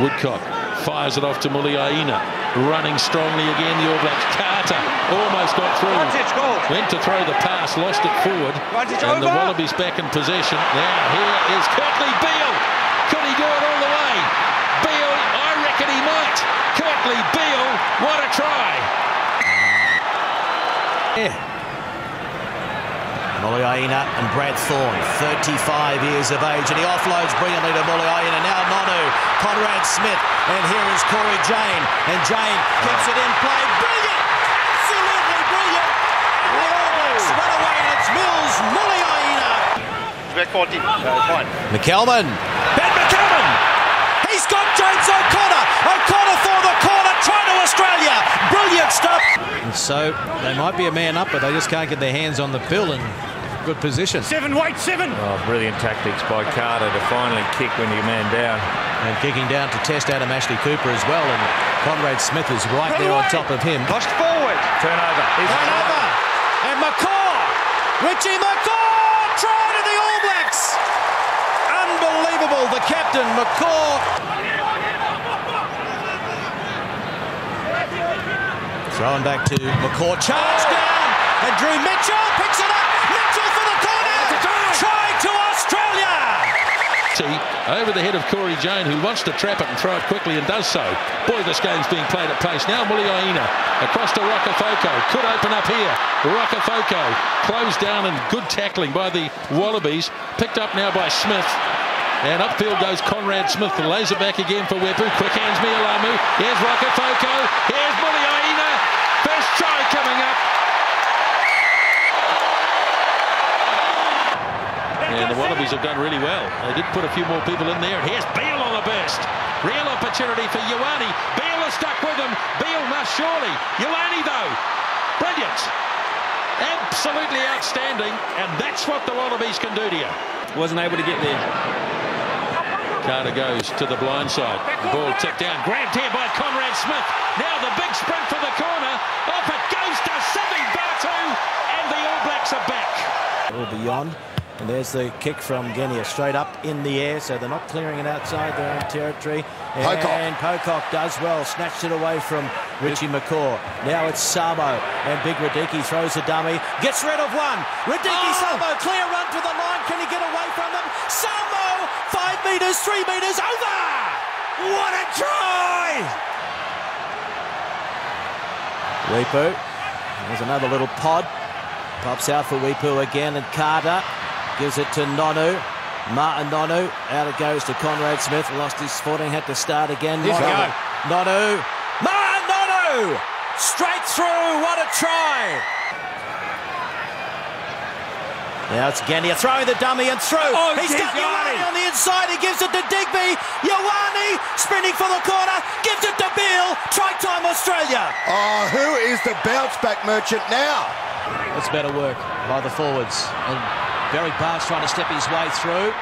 Woodcock fires it off to Muliaina. Running strongly again, the All Blacks. Carter almost got through. Went to throw the pass, lost it forward. And the Wallabies back in possession. Now here is Kurtley Beale. Could he go it all the way? Beale, I reckon he might. Kurtley Beale, what a try. Yeah. Muliaina and Brad Thorn, 35 years of age, and he offloads brilliantly to Muliaina. Now Nonu, Conrad Smith, and here is Cory Jane, and Jane keeps it in play. Brilliant! Absolutely brilliant! The All Blacks run away, and it's Mils Muliaina. Back 40, uh, fine. McCalman, Ben McCalman! He's got James O'Connor! O'Connor for the corner, try to Australia! Brilliant stuff! And so they might be a man up, but they just can't get their hands on the bill and good position. Seven, wait, seven. Oh, brilliant tactics by Carter to finally kick when you're man down. And kicking down to test Adam Ashley Cooper as well. And Conrad Smith is right there on top of him. Lost forward. Turnover. Turnover. And McCaw. Richie McCaw. Try to the All Blacks. Unbelievable. The captain, McCaw. Thrown back to McCaw. Charge down. And Drew Mitchell picks it Over the head of Cory Jane, who wants to trap it and throw it quickly and does so. Boy, this game's being played at pace. Now Muliaina across to Rokocoko. Could open up here. Rokocoko closed down and good tackling by the Wallabies. Picked up now by Smith. And upfield goes Conrad Smith. Lays it back again for Weepu. Quick hands Mealamu. Here's Rokocoko. Here's Muliaina. First try coming up. And the Wallabies have done really well. They did put a few more people in there. And here's Beale on the burst. Real opportunity for Ioane. Beale is stuck with him. Beale must surely. Ioane though. Brilliant. Absolutely outstanding. And that's what the Wallabies can do to you. Wasn't able to get there. Carter goes to the blind side. Ball tipped down. Grabbed here by Conrad Smith. Now the big sprint for the corner. Off it goes to Sivivatu. And the All Blacks are back. Or beyond. And there's the kick from Genia, straight up in the air, so they're not clearing it outside their own territory. Pocock. And Pocock does well, snatched it away from Richie McCaw. Now it's Samo, and Big Radike throws a dummy, gets rid of one. Radike, Oh! Samo, clear run to the line, can he get away from them? Samo, five metres, three metres, over! What a try! Weepu, there's another little pod. Pops out for Weepu again, and Carter gives it to Nonu. Ma'a Nonu. Out it goes to Conrad Smith. Lost his footing, had to start again. Here's Nonu. go. Nonu. Ma'a Nonu! Straight through. What a try! Now it's Genia throwing the dummy and through. Oh, He's got Ioane. Ioane on the inside. He gives it to Digby. Ioane sprinting for the corner. Gives it to Beale. Try time Australia. Oh, who is the bounce back merchant now? That's better work by the forwards. And Berrick Barnes trying to step his way through.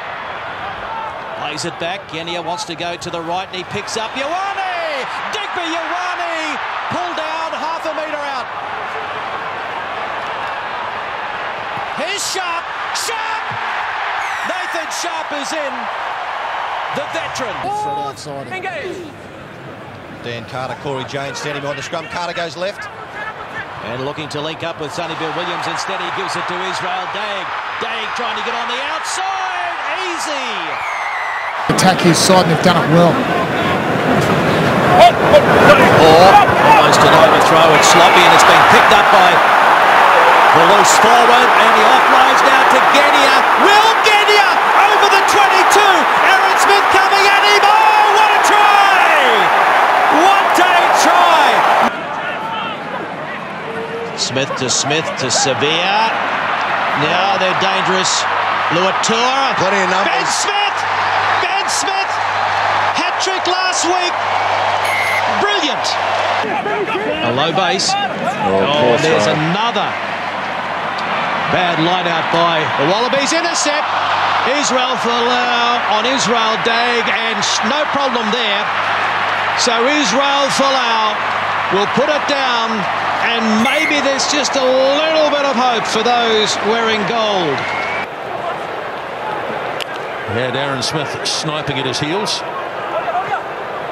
Lays it back. Genia wants to go to the right and he picks up Ioane! Digby Ioane! Pulled down half a metre out. Here's Sharpe! Sharpe! Nathan Sharpe is in. The veteran. Fred outside. Dan Carter, Corey Jane standing behind the scrum. Carter goes left. And looking to link up with Sonny Bill Williams. Instead, he gives it to Israel Dagg. Dagg trying to get on the outside. Easy. attack his side and they've done it well. Or almost an overthrow. It's sloppy and it's been picked up by the loose forward. And he offloads now to Genia. Will Genia over the 22. Aaron Smith coming at him. Oh, what a try! What a try! Smith to Smith to Savea. Now they're dangerous. Luatua. Plenty of numbers. Ben. Smith! Ben Smith! Hat trick last week. Brilliant. A low base. Oh, oh there's another bad line out by the Wallabies. Intercept. Israel Folau uh, on Israel Dagg, and no problem there. So Israel Folau will put it down, and maybe there's just a little bit of hope for those wearing gold. Had Aaron Smith sniping at his heels.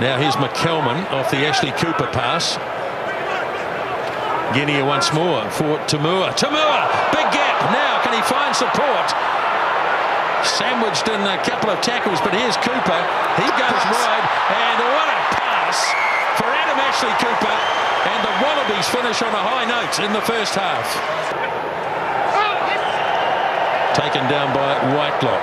Now here's McCalman off the Ashley Cooper pass. Guinea once more for To'omua. To'omua, big gap. Now can he find support? Sandwiched in a couple of tackles, but here's Cooper. He goes wide, and what a pass for Adam Ashley Cooper. And the Wallabies finish on a high note in the first half. Taken down by Whitelock.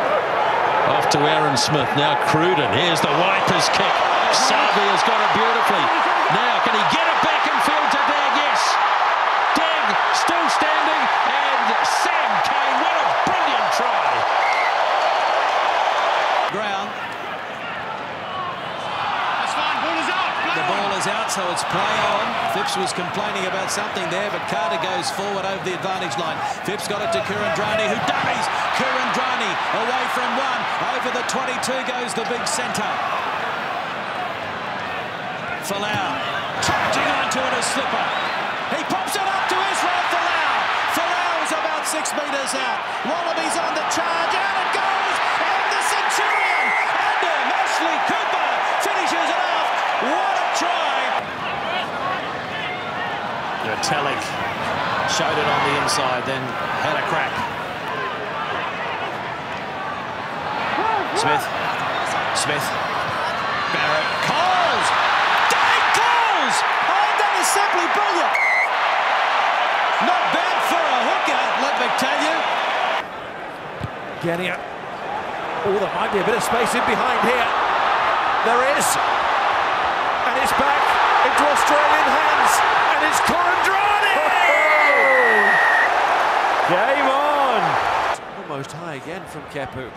Off to Aaron Smith. Now Cruden. Here's the Wipers kick. Savea's got it beautifully. Now can he get it back in field to Dagg? Yes. Dagg still standing. And Sam Cane. What a brilliant try. Ground. That's fine. Ball is out. Is out, so it's play on. Phipps was complaining about something there, but Carter goes forward over the advantage line. Phipps got it to Kuridrani, who dummies. Kuridrani away from one. Over the 22 goes the big centre. Folau charging onto it a slipper. He pops it up to Israel Folau. Folau is about six metres out. Wallabies on the charge. Out it goes. And the Centurion. Adam Ashley Cooper finishes it off. What a try. Telic showed it on the inside, then had a crack. Smith. Smith. Barrett. Coles! Dane Coles! Oh, that is simply brilliant. Not bad for a hooker, let me tell you. Genia. Oh, there might be a bit of space in behind here. There is. And it's back into Australian hands. And it's Kuridrani! Game on! Almost high again from Kepu.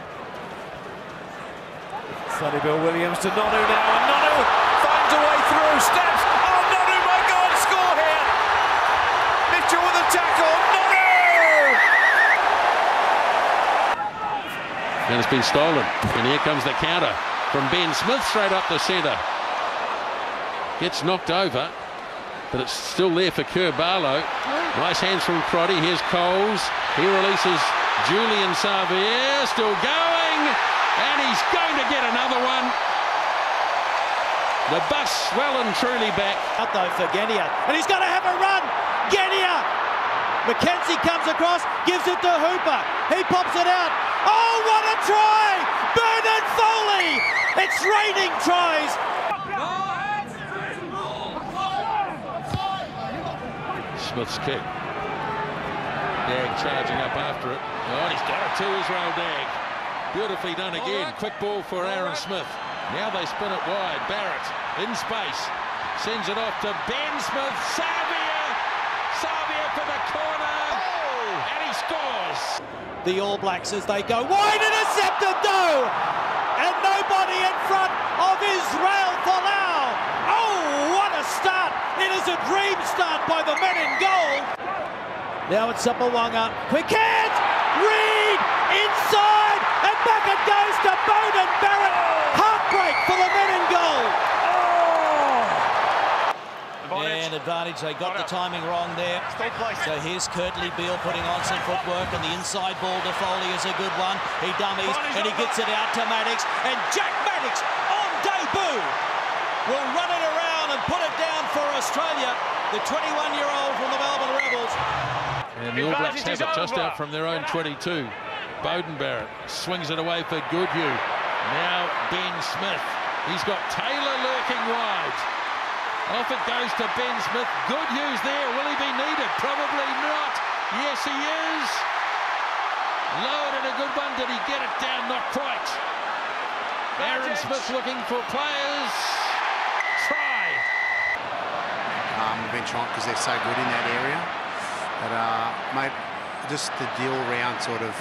Sonny Bill Williams to Nonu now. And Nonu finds a way through. Steps. Oh, Nonu, my God, score here! Mitchell with a tackle. Nonu! And it's been stolen. And here comes the counter from Ben Smith straight up the centre. Gets knocked over, but it's still there for Kerr Barlow. Nice hands from Crotty. Here's Coles. He releases Julian Savea. Still going. And he's going to get another one. The bus well and truly back. Out though for Genia. And he's going to have a run. Genia. McKenzie comes across, gives it to Hooper. He pops it out. Oh, what a try! Bernard Foley! It's raining tries. Smith's kick. Dagg charging up after it. Oh, and he's got it to Israel Dagg. Beautifully done again. Quick ball for Aaron Smith. Now they spin it wide. Barrett in space. Sends it off to Ben Smith. Savea! Savea for the corner. Oh! And he scores. The All Blacks as they go wide intercepted though. And nobody in front of Israel Folau. Oh, what a start. It is a dream start by the men in goal. Now it's Sapawanga. Quick hand. Read inside. And back it goes to Beauden Barrett. Heartbreak for the men in goal. And advantage, they got the timing wrong there. So here's Kurtley Beale putting on some footwork, and the inside ball to Foley is a good one. He dummies, and he gets it out to Maddocks, and Jack Maddocks on debut will run it around and put it down for Australia, the 21-year-old from the Melbourne Rebels. And the All Blacks have it just out from their own 22. Beauden Barrett swings it away for Goodhue. Now Ben Smith. He's got Taylor lurking wide. Off it goes to Ben Smith. Goodhue's there. Will he be needed? Probably not. Yes, he is. Lowered and a good one. Did he get it down? Not quite. Aaron Smith looking for players. Try. Um, we've been trying because they're so good in that area. But, uh, mate, just the deal round sort of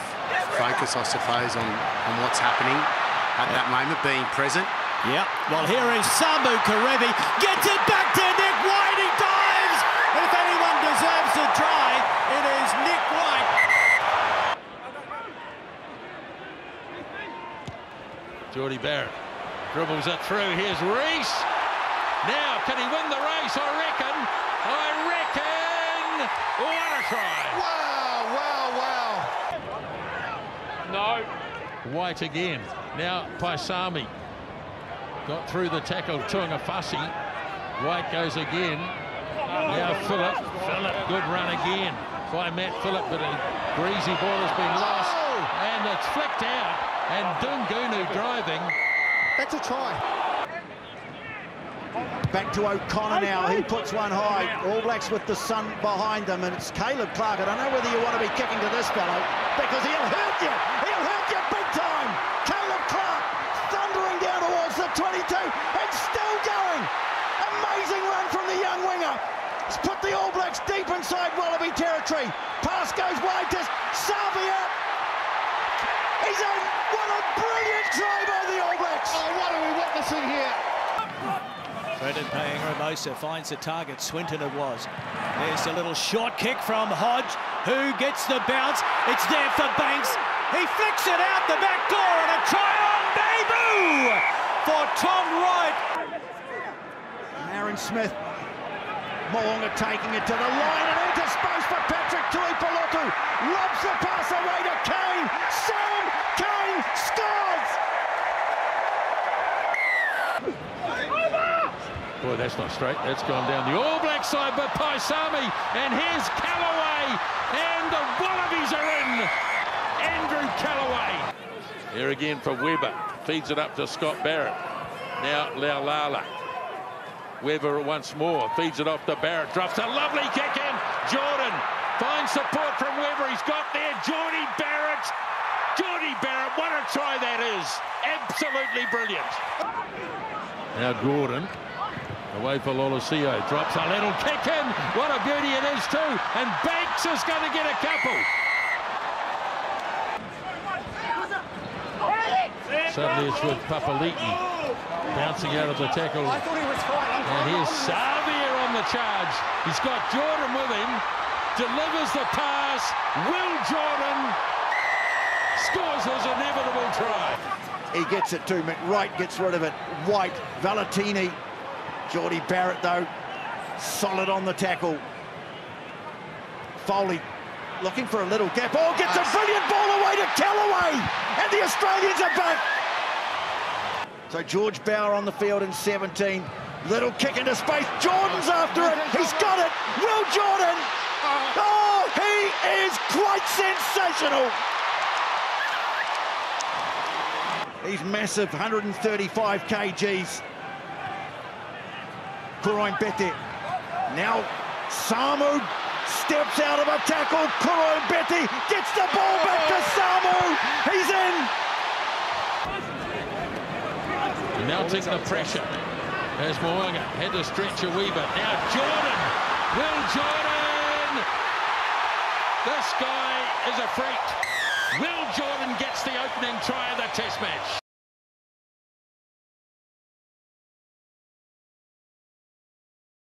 focus, I suppose, on, on what's happening at that moment, being present. Yep. Well, here is Samu Kerevi. Gets it back to Nick White. He dives. If anyone deserves a try, it is Nick White. Jordie Barrett dribbles it through. Here's Reece. Now, can he win the race? I reckon. I reckon. What a try. Wow, wow, wow. No. White again. Now Paisami. Got through the tackle, Tu'ungafasi. White goes again. Now Phillip. Phillip, good run again by Matt Phillip, but a greasy ball has been lost. And it's flicked out. And Daugunu driving. That's a try. Back to O'Connor now. He puts one high. All Blacks with the sun behind them, and it's Caleb Clarke. I don't know whether you want to be kicking to this fellow because he'll hurt you. He'll hurt you big time. Caleb Clarke thundering down towards the 22 and still going. Amazing run from the young winger. He's put the All Blacks deep inside Wallaby territory. Pass goes wide to Savea. He's in. What a brilliant try by the All Blacks. Oh, what are we witnessing here? Brandon Paenga-Amosa finds the target. Swinton it was. There's a little short kick from Hodge, who gets the bounce. It's there for Banks. He flicks it out the back door and a try on debut for Tom Wright. Aaron Smith. Mo'unga taking it to the line and into space for Patrick Tuipulotu. Lobs the pass away to Cane. Sam Cane scores! Boy, that's not straight. That's gone down the All Black side, but Paisami. And here's Kellaway. And the Wallabies are in. Andrew Kellaway. Here again for Weber. Feeds it up to Scott Barrett. Now Laulala. Weber once more. Feeds it off to Barrett. Drops a lovely kick in. Jordan finds support from Weber. He's got there. Jordie Barrett. Jordie Barrett. What a try that is. Absolutely brilliant. Now Gordon. Away for Lolesio. Drops a little kick in. What a beauty it is too. And Banks is going to get a couple. Suddenly it's with Papali'i bouncing out of the tackle. I thought he was fine. And here's Savea on the charge. He's got Jordan with him. Delivers the pass. Will Jordan scores his inevitable try. He gets it to McWright, gets rid of it. White, Valetini. Jordie Barrett, though, solid on the tackle. Foley looking for a little gap. Oh, gets a ah. brilliant ball away to Kellaway. And the Australians are back. So George Bower on the field in 17. Little kick into space. Jordan's after it. He's got it. Will Jordan. Ah. Oh, he is quite sensational. He's massive, 135 kgs. Koroibete. Now Samu steps out of a tackle. Koroibete gets the ball back to Samu. He's in. Mounting the pressure as Mo'unga had to stretch a wee bit. Now Jordan. Will Jordan. This guy is a freak. Will Jordan gets the opening try of the test match.